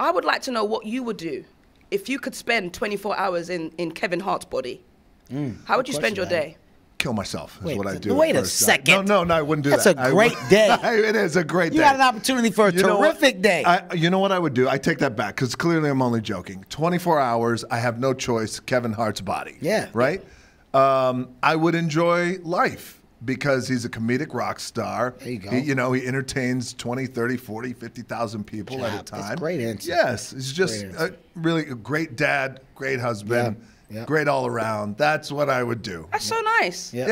I would like to know what you would do if you could spend 24 hours in, in Kevin Hart's body. How would you spend your question, day? Kill myself is Wait, what I th- do. wait a first. second. No, no, no, I wouldn't do that. That's a great would- day. it is a great You day. got an opportunity for a You terrific day. I, you know what I would do? I take that back because clearly I'm only joking. 24 hours, I have no choice. Kevin Hart's body. Yeah. Right? Um, I would enjoy life because he's a comedic rock star. There you go. He, you know, he entertains 20, 30, 40, 50,000 people at a Job. That's time. a great answer. Yes. He's just a, really a great dad, great husband, Yeah. Yeah. great all around. That's what I would do. That's so nice. Yeah. Yeah.